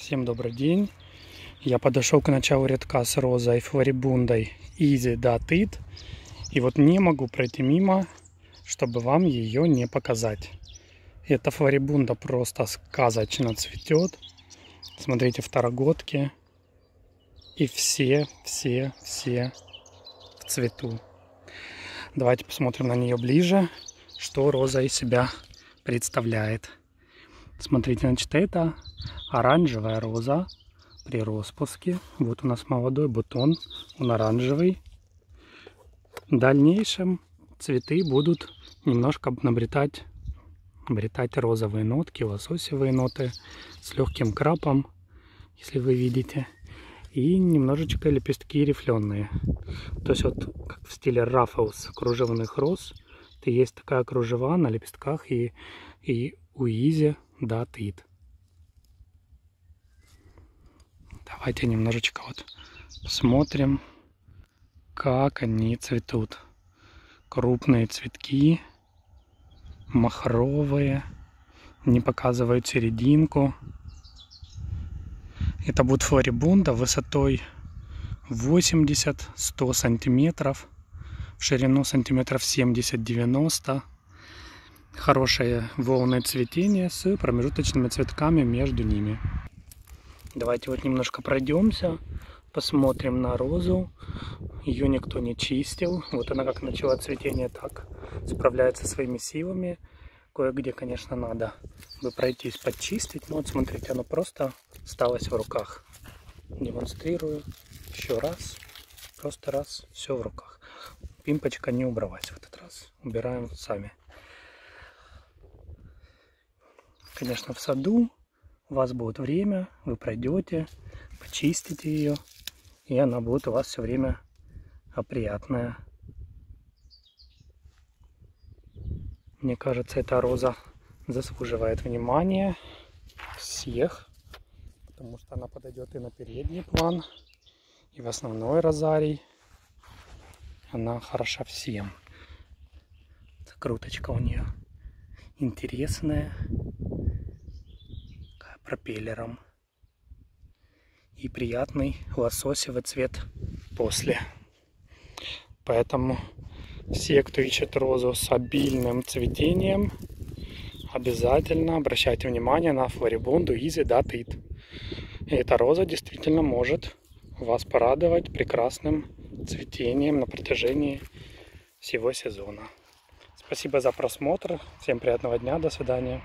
Всем добрый день. Я подошел к началу рядка с розой флорибундой Easy Datit. И вот не могу пройти мимо, чтобы вам ее не показать. Эта флорибунда просто сказочно цветет. Смотрите, второгодки. И все, все, все в цвету. Давайте посмотрим на нее ближе, что роза из себя представляет. Смотрите, значит, это оранжевая роза при распуске. Вот у нас молодой бутон, он оранжевый. В дальнейшем цветы будут немножко набретать, обретать розовые нотки, лососевые ноты с легким крапом, если вы видите. И немножечко лепестки рифленые. То есть вот как в стиле раффлс кружевных роз. Это есть такая кружева на лепестках и, и у Изи датит. Давайте немножечко вот посмотрим, как они цветут. Крупные цветки, махровые, не показывают серединку. Это будет флорибунда высотой 80-100 сантиметров, в ширину сантиметров 70-90. Хорошее волны цветения с промежуточными цветками между ними. Давайте вот немножко пройдемся, посмотрим на розу. Ее никто не чистил. Вот она как начала цветение, так справляется своими силами. Кое-где, конечно, надо бы пройтись, подчистить. Но вот смотрите, оно просто осталось в руках. Демонстрирую еще раз. Просто раз, все в руках. Пимпочка не убралась в этот раз. Убираем сами. Конечно, в саду у вас будет время, вы пройдете, почистите ее, и она будет у вас все время опрятная. Мне кажется, эта роза заслуживает внимания всех, потому что она подойдет и на передний план, и в основной розарий. Она хороша всем. Закруточка у нее интересная пропеллером. И приятный лососевый цвет после. Поэтому все, кто ищет розу с обильным цветением, обязательно обращайте внимание на флорибунду Изи Датит. Эта роза действительно может вас порадовать прекрасным цветением на протяжении всего сезона. Спасибо за просмотр. Всем приятного дня. До свидания.